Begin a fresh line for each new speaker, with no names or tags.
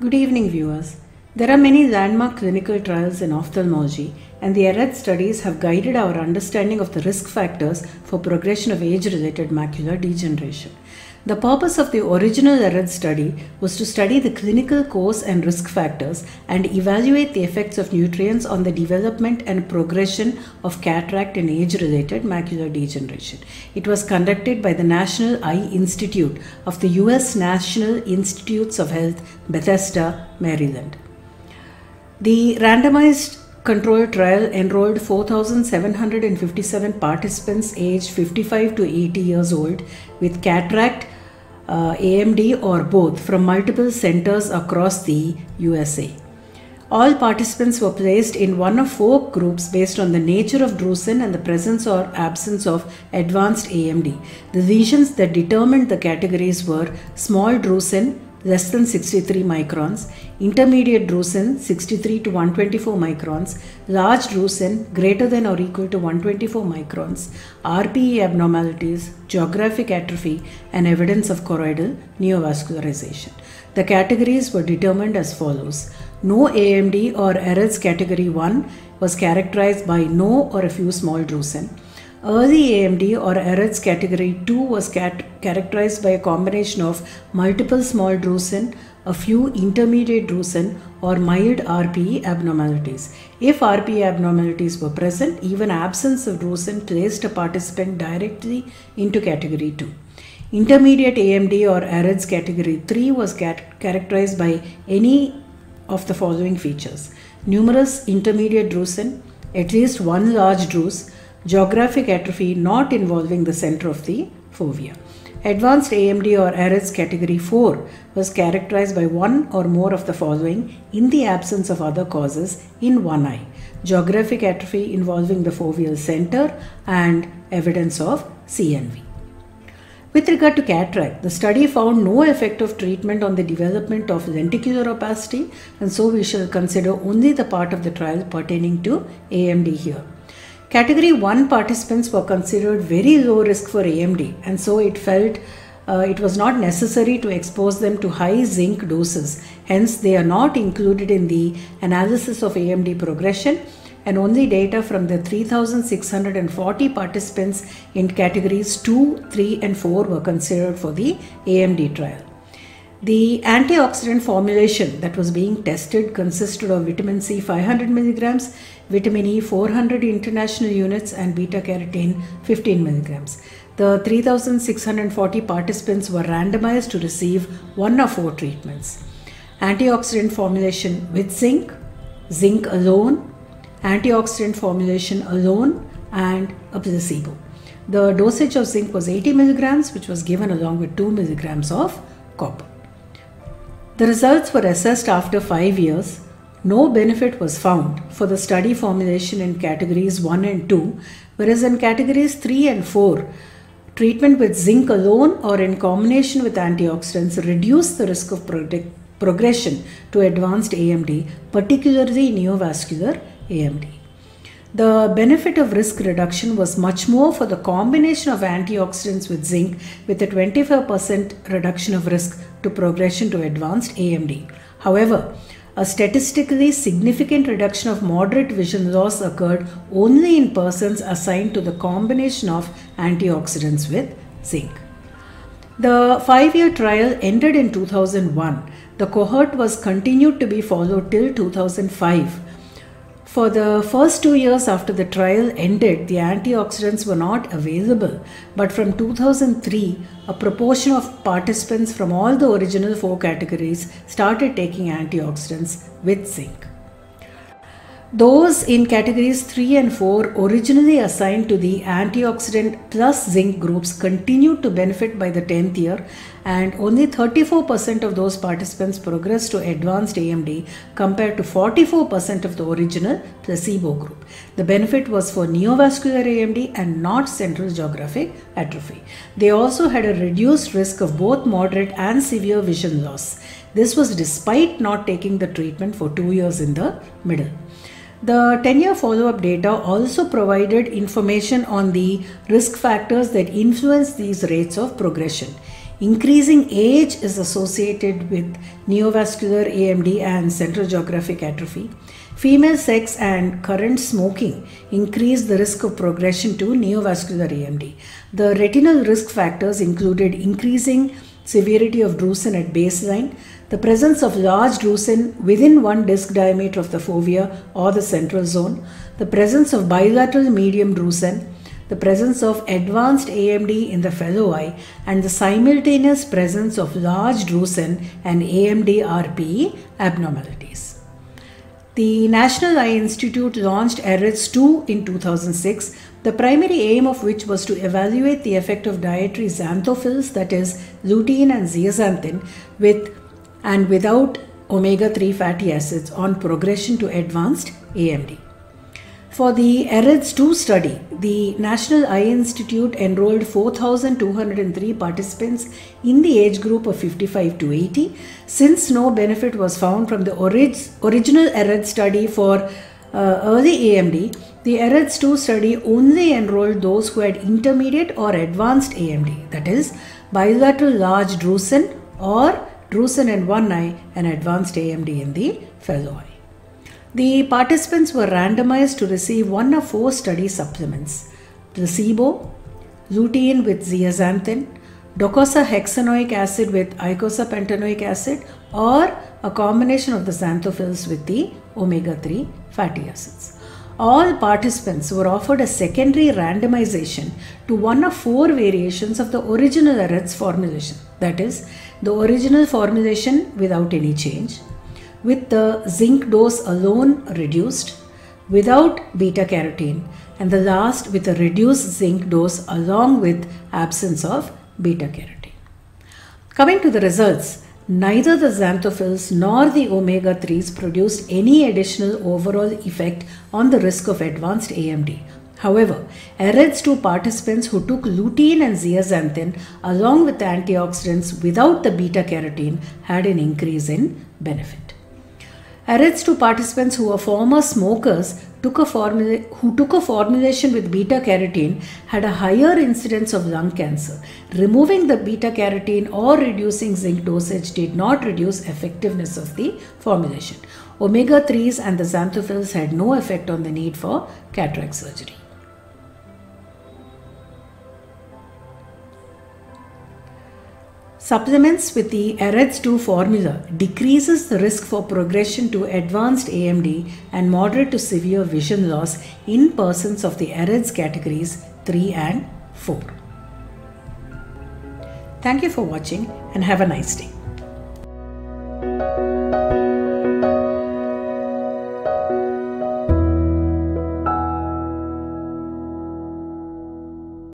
Good evening, viewers. There are many landmark clinical trials in ophthalmology, and the AREDS studies have guided our understanding of the risk factors for progression of age related macular degeneration. The purpose of the original AREDS study was to study the clinical course and risk factors and evaluate the effects of nutrients on the development and progression of cataract and age related macular degeneration. It was conducted by the National Eye Institute of the US National Institutes of Health, Bethesda, Maryland. The randomized controlled trial enrolled 4,757 participants aged 55 to 80 years old with cataract, uh, AMD, or both from multiple centers across the USA. All participants were placed in one of four groups based on the nature of drusen and the presence or absence of advanced AMD. The lesions that determined the categories were small drusen, less than 63 microns, intermediate drusen 63 to 124 microns, large drusen greater than or equal to 124 microns, RPE abnormalities, geographic atrophy, and evidence of choroidal neovascularization. The categories were determined as follows. No AMD or AREDS category 1 was characterized by no or a few small drusen. Early AMD or AREDS category 2 was cat- characterized by a combination of multiple small drusen, a few intermediate drusen, or mild RPE abnormalities. If RPE abnormalities were present, even absence of drusen placed a participant directly into category 2. Intermediate AMD or AREDS category 3 was characterized by any of the following features numerous intermediate drusen, at least one large drusen, geographic atrophy not involving the center of the fovea. Advanced AMD or AREDS category 4 was characterized by one or more of the following in the absence of other causes in one eye geographic atrophy involving the foveal center and evidence of CNV. With regard to cataract, the study found no effect of treatment on the development of lenticular opacity, and so we shall consider only the part of the trial pertaining to AMD here. Category 1 participants were considered very low risk for AMD, and so it felt uh, it was not necessary to expose them to high zinc doses. Hence, they are not included in the analysis of AMD progression, and only data from the 3,640 participants in categories 2, 3, and 4 were considered for the AMD trial. The antioxidant formulation that was being tested consisted of vitamin C 500 milligrams, vitamin E 400 international units, and beta carotene 15 milligrams. The 3,640 participants were randomized to receive one of four treatments antioxidant formulation with zinc, zinc alone, antioxidant formulation alone, and a placebo. The dosage of zinc was 80 milligrams, which was given along with 2 milligrams of copper. The results were assessed after 5 years. No benefit was found for the study formulation in categories 1 and 2, whereas in categories 3 and 4, treatment with zinc alone or in combination with antioxidants reduced the risk of progression to advanced AMD, particularly neovascular AMD. The benefit of risk reduction was much more for the combination of antioxidants with zinc with a 25% reduction of risk to progression to advanced AMD. However, a statistically significant reduction of moderate vision loss occurred only in persons assigned to the combination of antioxidants with zinc. The five year trial ended in 2001. The cohort was continued to be followed till 2005 for the first two years after the trial ended, the antioxidants were not available, but from 2003, a proportion of participants from all the original four categories started taking antioxidants with zinc. Those in categories 3 and 4 originally assigned to the antioxidant plus zinc groups continued to benefit by the 10th year and only 34% of those participants progressed to advanced AMD compared to 44% of the original placebo group. The benefit was for neovascular AMD and not central geographic atrophy. They also had a reduced risk of both moderate and severe vision loss. This was despite not taking the treatment for 2 years in the middle. The 10 year follow up data also provided information on the risk factors that influence these rates of progression. Increasing age is associated with neovascular AMD and central geographic atrophy. Female sex and current smoking increase the risk of progression to neovascular AMD. The retinal risk factors included increasing severity of drusen at baseline, the presence of large drusen within one disc diameter of the fovea or the central zone, the presence of bilateral medium drusen, the presence of advanced AMD in the fellow eye, and the simultaneous presence of large drusen and AMD RPE abnormalities. The National Eye Institute launched AREDS 2 in 2006, the primary aim of which was to evaluate the effect of dietary xanthophylls, that is, lutein and zeaxanthin, with and without omega 3 fatty acids on progression to advanced AMD. For the AREDS 2 study, the National Eye Institute enrolled 4,203 participants in the age group of 55 to 80. Since no benefit was found from the orig original AREDS study for uh, early AMD, the AREDS 2 study only enrolled those who had intermediate or advanced AMD, that is, bilateral large drusen or drusen in one eye and advanced AMD in the fellow eye. The participants were randomized to receive one of four study supplements placebo, lutein with zeaxanthin, docosahexaenoic acid with eicosapentaenoic acid, or a combination of the xanthophylls with the omega 3 fatty acids. All participants were offered a secondary randomization to one of four variations of the original AREDS formulation, that is, the original formulation without any change with the zinc dose alone reduced without beta carotene and the last with a reduced zinc dose along with absence of beta carotene. Coming to the results, neither the xanthophylls nor the omega 3s produced any additional overall effect on the risk of advanced AMD. However, AREDS 2 participants who took lutein and zeaxanthin along with antioxidants without the beta carotene had an increase in benefit. AREDS 2 participants who were former smokers took a formula, who took a formulation with beta carotene had a higher incidence of lung cancer. Removing the beta carotene or reducing zinc dosage did not reduce effectiveness of the formulation. Omega 3s and the xanthophylls had no effect on the need for cataract surgery. Supplements with the AREDS 2 formula decreases the risk for progression to advanced AMD and moderate to severe vision loss in persons of the AREDS categories 3 and 4. Thank you for watching and have a nice day.